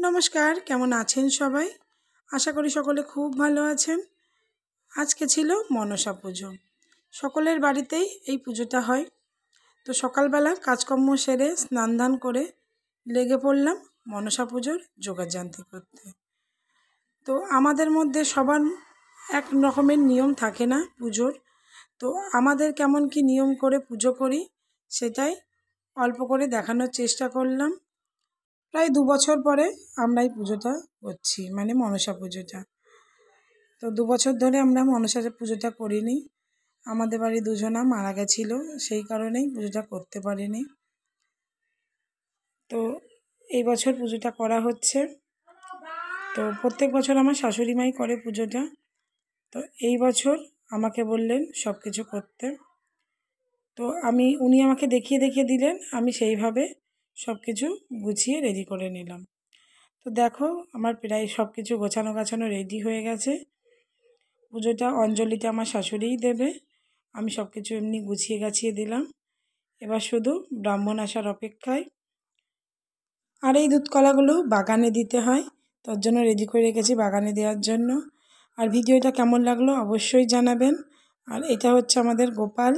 নমস্কার, কেমন আছেন সবাই? আশা করি সকলে খুব ভালো আছেন। আজকে ছিল মনসা পুজো। সকলের বাড়িতেই এই পুজোটা হয়। তো সকালবেলা কাজকর্ম সেরে স্নান দান করে লেগে পড়লাম মনসা পুজোর যোগাযান্তি করতে। তো আমাদের মধ্যে সবার এক রকমের নিয়ম থাকে না পুজোর। তো আমাদের কেমন কি নিয়ম করে পুজো করি সেটাই অল্প করে দেখানোর চেষ্টা করলাম। প্রায় দু বছর পরে আমরা এই পুজোটা করছি মানে মনসা পুজোটা। তো দু বছর ধরে আমরা মনসা পুজোটা করিনি। আমাদের বাড়ি দুজনা মারা গেছিল, সেই কারণেই পুজোটা করতে পারিনি। তো এই বছর পুজোটা করা হচ্ছে। তো প্রত্যেক বছর আমার শাশুড়ি মাই করে পুজোটা। তো এই বছর আমাকে বললেন সব কিছু করতে। তো আমি, উনি আমাকে দেখিয়ে দেখিয়ে দিলেন, আমি সেইভাবে সব কিছু গুছিয়ে রেডি করে নিলাম। তো দেখো, আমার প্রায় সব কিছু গোছানো গাছানো রেডি হয়ে গেছে। পুজোটা অঞ্জলিটা আমার শাশুড়িই দেবে। আমি সব কিছু এমনি গুছিয়ে গাছিয়ে দিলাম। এবার শুধু ব্রাহ্মণ আসার অপেক্ষায় আর এই দুধ কলাগুলো বাগানে দিতে হয়। তার জন্য রেডি করে রেখেছি বাগানে দেওয়ার জন্য। আর ভিডিওটা কেমন লাগল অবশ্যই জানাবেন। আর এটা হচ্ছে আমাদের গোপাল।